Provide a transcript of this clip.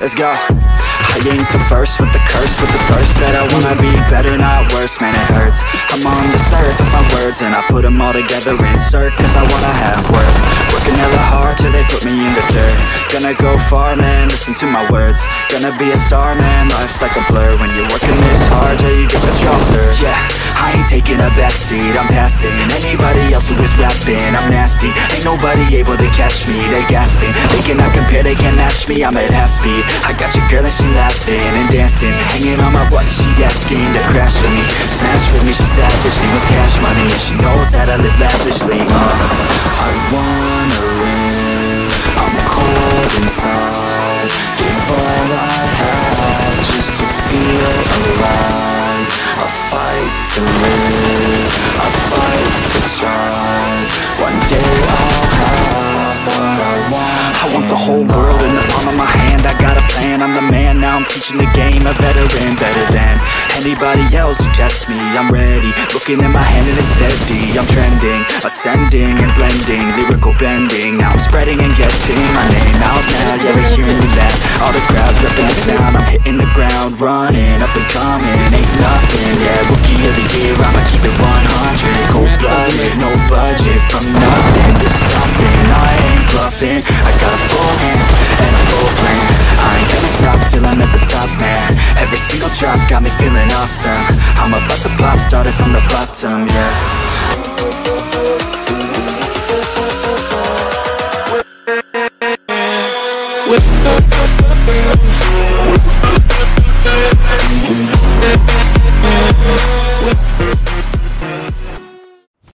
let's go. I ain't the first with the curse, with the thirst That I wanna be better, not worse, man it hurts. I'm on the search with my words And I put them all together, insert Cause I wanna have worth Working hella hard till they put me in the dirt. Gonna go far, man, listen to my words. Gonna be a star, man, life's like a blur. When you're working this hard till you get straw stirred Yeah, I ain't taking a backseat, I'm passing Anybody rapping, I'm nasty. Ain't nobody able to catch me, they gasping. They cannot compare, they can't match me, I'm at half speed. I got your girl and she laughing and dancing. Hanging on my butt, she asking to crash with me. Smash with me, she savage, she wants cash money. And she knows that I live lavishly, uh I wanna live, I'm cold inside. Give all I have just to feel alive. I fight to live, I fight to strive One day I'll have what I want. I want the whole world in the palm of my hand. I got a plan, I'm the man, now. I'm teaching the game. A veteran, better than anybody else. Who tests me. I'm ready, looking at my hand and it's steady. I'm trending, ascending and blending. Lyrical bending, now I'm spreading and getting My name out now, yeah they're hearing me laugh. All the crowds repping the sound. I'm hitting the ground, running, up and coming. Ain't nothing, yeah, rookie of the year. I'ma something I got a full hand and a full plan I ain't gonna stop till I'm at the top, man Every single drop got me feeling awesome I'm about to pop, started from the bottom, yeah With